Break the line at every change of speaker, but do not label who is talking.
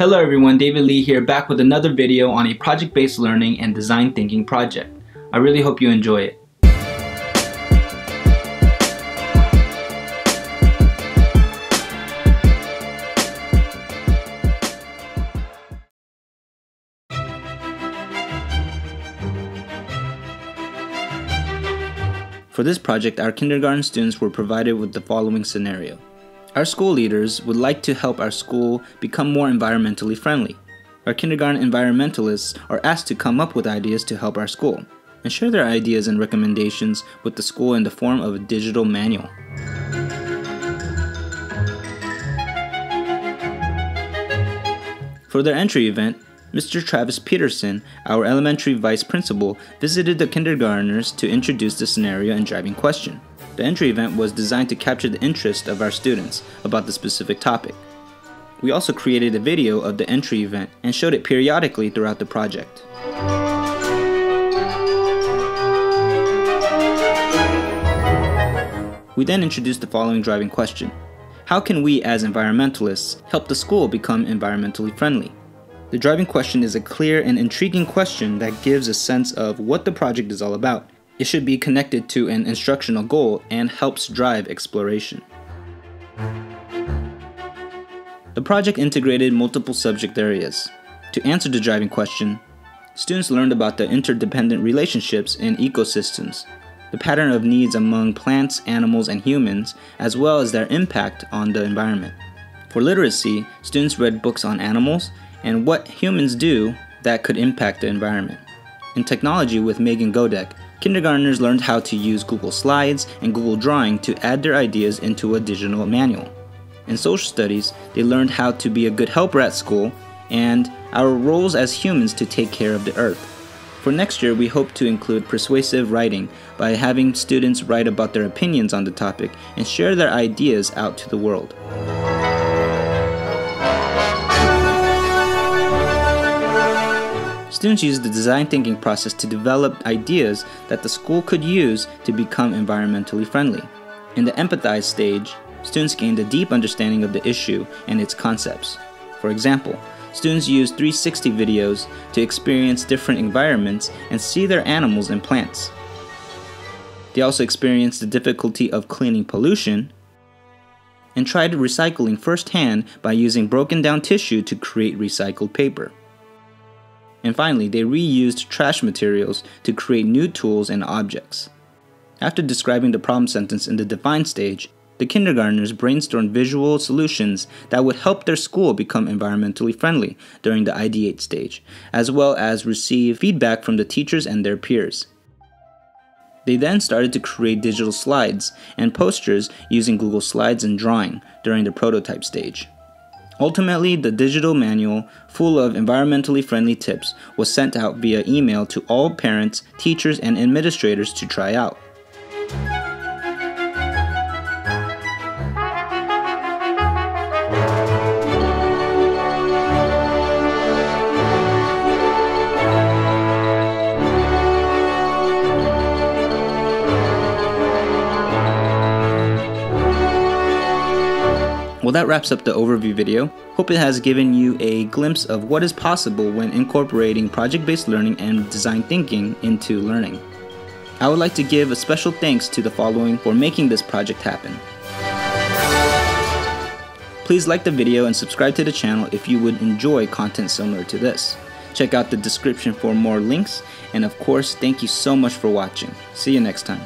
Hello everyone, David Lee here back with another video on a project-based learning and design thinking project. I really hope you enjoy it. For this project, our kindergarten students were provided with the following scenario. Our school leaders would like to help our school become more environmentally friendly. Our kindergarten environmentalists are asked to come up with ideas to help our school and share their ideas and recommendations with the school in the form of a digital manual. For their entry event, Mr. Travis Peterson, our elementary vice principal, visited the kindergartners to introduce the scenario and driving question. The entry event was designed to capture the interest of our students about the specific topic. We also created a video of the entry event and showed it periodically throughout the project. We then introduced the following driving question. How can we as environmentalists help the school become environmentally friendly? The driving question is a clear and intriguing question that gives a sense of what the project is all about. It should be connected to an instructional goal and helps drive exploration. The project integrated multiple subject areas. To answer the driving question, students learned about the interdependent relationships in ecosystems, the pattern of needs among plants, animals, and humans, as well as their impact on the environment. For literacy, students read books on animals and what humans do that could impact the environment. In technology with Megan Godek, kindergartners learned how to use Google Slides and Google Drawing to add their ideas into a digital manual. In social studies, they learned how to be a good helper at school and our roles as humans to take care of the earth. For next year, we hope to include persuasive writing by having students write about their opinions on the topic and share their ideas out to the world. Students used the design thinking process to develop ideas that the school could use to become environmentally friendly. In the empathize stage, students gained a deep understanding of the issue and its concepts. For example, students used 360 videos to experience different environments and see their animals and plants. They also experienced the difficulty of cleaning pollution and tried recycling firsthand by using broken down tissue to create recycled paper. And finally, they reused trash materials to create new tools and objects. After describing the problem sentence in the define stage, the kindergartners brainstormed visual solutions that would help their school become environmentally friendly during the ideate stage, as well as receive feedback from the teachers and their peers. They then started to create digital slides and posters using Google Slides and Drawing during the prototype stage. Ultimately, the digital manual, full of environmentally friendly tips, was sent out via email to all parents, teachers, and administrators to try out. Well, that wraps up the overview video. Hope it has given you a glimpse of what is possible when incorporating project-based learning and design thinking into learning. I would like to give a special thanks to the following for making this project happen. Please like the video and subscribe to the channel if you would enjoy content similar to this. Check out the description for more links, and of course, thank you so much for watching. See you next time.